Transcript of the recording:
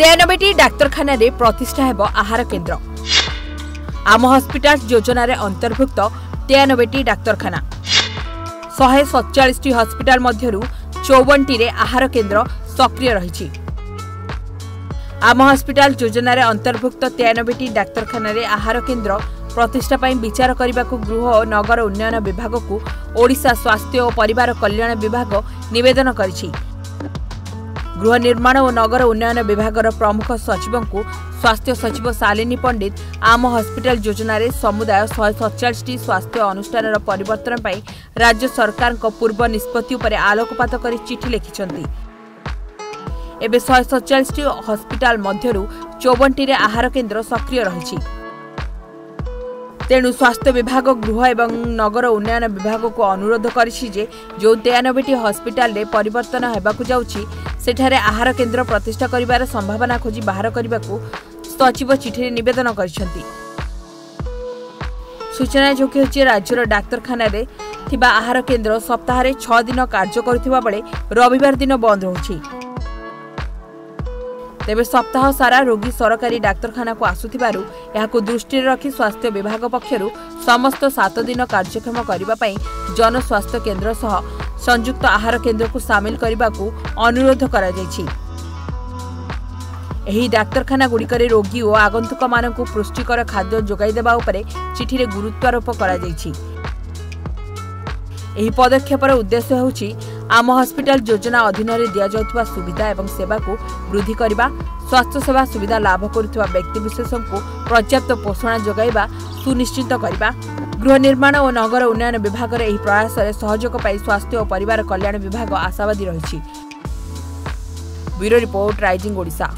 ତେୟାନବେଟି ଡାକ୍ତରଖାନାରେ ପ୍ରତିଷ୍ଠା ହେବ ଆହାର କେନ୍ଦ୍ର। ଆମ ହସ୍ପିଟାଲ ଯୋଜନାରେ ଅନ୍ତର୍ଭୁକ୍ତ ତେୟାନବେଟି ଡାକ୍ତରଖାନା। ଶହେ ସତଚାଳିଶଟି ହସ୍ପିଟାଲ ମଧ୍ୟରୁ ଚଉବନଟିରେ ଆହାର କେନ୍ଦ୍ର ସକ୍ରିୟ ରହିଛି। ଆମ ହସ୍ପିଟାଲ ଯୋଜନାରେ ଅନ୍ତର୍ଭୁକ୍ତ ତେୟାନବେଟି ଡାକ୍ତରଖାନାରେ ଆହାର କେନ୍ଦ୍ର ପ୍ରତିଷ୍ଠା ପାଇଁ ବିଚାର କରିବାକୁ ଗୃହ ଓ ନଗର ଉନ୍ନୟନ ବିଭାଗକୁ ଓଡ଼ିଶା ସ୍ୱାସ୍ଥ୍ୟ ଓ ପରିବାର କଲ୍ୟାଣ ବିଭାଗ ନିବେଦନ କରିଛି। ଗୃହ ନିର୍ମାଣ ଓ ନଗର ଉନ୍ନୟନ ବିଭାଗର ପ୍ରମୁଖ ସଚିବଙ୍କୁ ସ୍ୱାସ୍ଥ୍ୟ ସଚିବ ଶାଲିନୀ ପଣ୍ଡିତ ଆମ ହସ୍ପିଟାଲ ଯୋଜନାରେ ସମୁଦାୟ ଶହେ ସତଚାଳିଶଟି ସ୍ୱାସ୍ଥ୍ୟ ଅନୁଷ୍ଠାନର ପରିବର୍ତ୍ତନ ପାଇଁ ରାଜ୍ୟ ସରକାରଙ୍କ ପୂର୍ବ ନିଷ୍ପତ୍ତି ଉପରେ ଆଲୋକପାତ କରି ଚିଠି ଲେଖିଛନ୍ତି। ଏବେ ଶହେ ସତଚାଳିଶଟି ହସ୍ପିଟାଲ ମଧ୍ୟରୁ ଚଉବନଟିରେ ଆହାର କେନ୍ଦ୍ର ସକ୍ରିୟ ରହିଛି। ତେଣୁ ସ୍ୱାସ୍ଥ୍ୟ ବିଭାଗ ଗୃହ ଏବଂ ନଗର ଉନ୍ନୟନ ବିଭାଗକୁ ଅନୁରୋଧ କରିଛି ଯେ ଯେଉଁ ତେୟାନବେଟି ହସ୍ପିଟାଲରେ ପରିବର୍ତ୍ତନ ହେବାକୁ ଯାଉଛି ସେଠାରେ ଆହାର କେନ୍ଦ୍ର ପ୍ରତିଷ୍ଠା କରିବାର ସମ୍ଭାବନା ଖୋଜି ବାହାର କରିବାକୁ ସଚିବ ଚିଠିରେ ନିବେଦନ କରିଛନ୍ତି। ସୂଚନାଯୋଗ୍ୟ ହେଉଛି ରାଜ୍ୟର ଡାକ୍ତରଖାନାରେ ଥିବା ଆହାର କେନ୍ଦ୍ର ସପ୍ତାହରେ ଛଅ ଦିନ କାର୍ଯ୍ୟ କରୁଥିବା ବେଳେ ରବିବାର ଦିନ ବନ୍ଦ ରହୁଛି। ତେବେ ସପ୍ତାହ ସାରା ରୋଗୀ ସରକାରୀ ଡାକ୍ତରଖାନାକୁ ଆସୁଥିବାରୁ ଏହାକୁ ଦୃଷ୍ଟିରେ ରଖି ସ୍ୱାସ୍ଥ୍ୟ ବିଭାଗ ପକ୍ଷରୁ ସମସ୍ତ ସାତ ଦିନ କାର୍ଯ୍ୟକ୍ଷମ କରିବା ପାଇଁ ଜନସ୍ୱାସ୍ଥ୍ୟ କେନ୍ଦ୍ର ସହ ସଂଯୁକ୍ତ ଆହାର କେନ୍ଦ୍ରକୁ ସାମିଲ କରିବାକୁ ଅନୁରୋଧ କରାଯାଇଛି। ଏହି ଡାକ୍ତରଖାନାଗୁଡ଼ିକରେ ରୋଗୀ ଓ ଆଗନ୍ତୁକମାନଙ୍କୁ ପୁଷ୍ଟିକର ଖାଦ୍ୟ ଯୋଗାଇ ଦେବା ଉପରେ ଚିଠିରେ ଗୁରୁତ୍ୱାରୋପ କରାଯାଇଛି। ଏହି ପଦକ୍ଷେପର ଉଦ୍ଦେଶ୍ୟ ହେଉଛି ଆମ ହସ୍ପିଟାଲ ଯୋଜନା ଅଧୀନରେ ଦିଆଯାଉଥିବା ସୁବିଧା ଏବଂ ସେବାକୁ ବୃଦ୍ଧି କରିବା ସ୍ୱାସ୍ଥ୍ୟସେବା ସୁବିଧା ଲାଭ କରୁଥିବା ବ୍ୟକ୍ତିବିଶେଷଙ୍କୁ ପର୍ଯ୍ୟାପ୍ତ ପୋଷଣ ଯୋଗାଇବା ସୁନିଶ୍ଚିତ କରିବା। ଗୃହ ନିର୍ମାଣ ଓ ନଗର ଉନ୍ନୟନ ବିଭାଗର ଏହି ପ୍ରୟାସରେ ସହଯୋଗ ପାଇ ସ୍ୱାସ୍ଥ୍ୟ ଓ ପରିବାର କଲ୍ୟାଣ ବିଭାଗ ଆଶାବାଦୀ ରହିଛି। Bureau report rising Odisha.